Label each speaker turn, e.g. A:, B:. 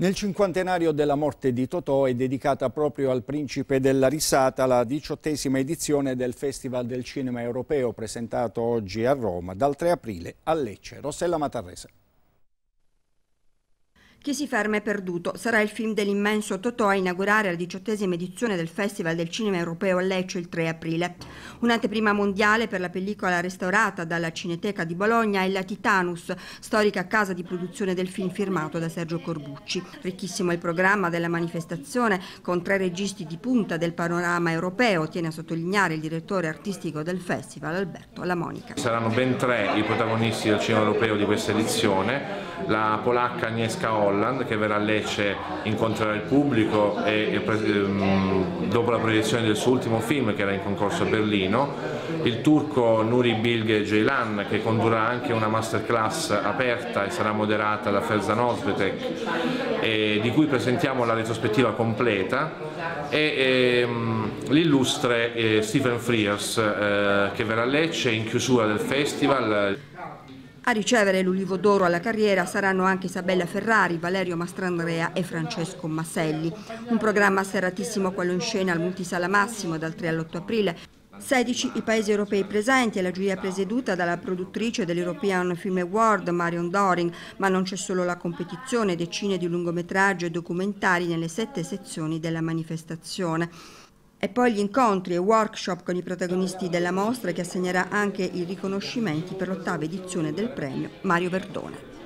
A: Nel cinquantenario della morte di Totò è dedicata proprio al principe della risata la diciottesima edizione del Festival del Cinema Europeo presentato oggi a Roma dal 3 aprile a Lecce. Rossella Matarresa.
B: Chi si ferma è perduto. Sarà il film dell'immenso Totò a inaugurare la diciottesima edizione del Festival del Cinema Europeo a Lecce il 3 aprile. Un'anteprima mondiale per la pellicola restaurata dalla Cineteca di Bologna è La Titanus, storica casa di produzione del film firmato da Sergio Corbucci. Ricchissimo il programma della manifestazione con tre registi di punta del panorama europeo, tiene a sottolineare il direttore artistico del festival Alberto Lamonica.
C: Saranno ben tre i protagonisti del cinema europeo di questa edizione, la polacca Agnieszka Holland che verrà a Lecce, incontrerà il pubblico e, e ehm, dopo la proiezione del suo ultimo film che era in concorso a Berlino, il turco Nuri Bilge Ceylan che condurrà anche una masterclass aperta e sarà moderata da Ferzan Ozvetek di cui presentiamo la retrospettiva completa e ehm, l'illustre eh, Stephen Frears eh, che verrà a Lecce in chiusura del festival.
B: A ricevere l'Ulivo d'Oro alla carriera saranno anche Isabella Ferrari, Valerio Mastrandrea e Francesco Masselli. Un programma serratissimo quello in scena al Multisala Massimo dal 3 all'8 aprile. 16 i paesi europei presenti e la giuria presieduta dalla produttrice dell'European Film Award Marion Doring, ma non c'è solo la competizione, decine di lungometraggi e documentari nelle sette sezioni della manifestazione. E poi gli incontri e workshop con i protagonisti della mostra che assegnerà anche i riconoscimenti per l'ottava edizione del premio Mario Verdone.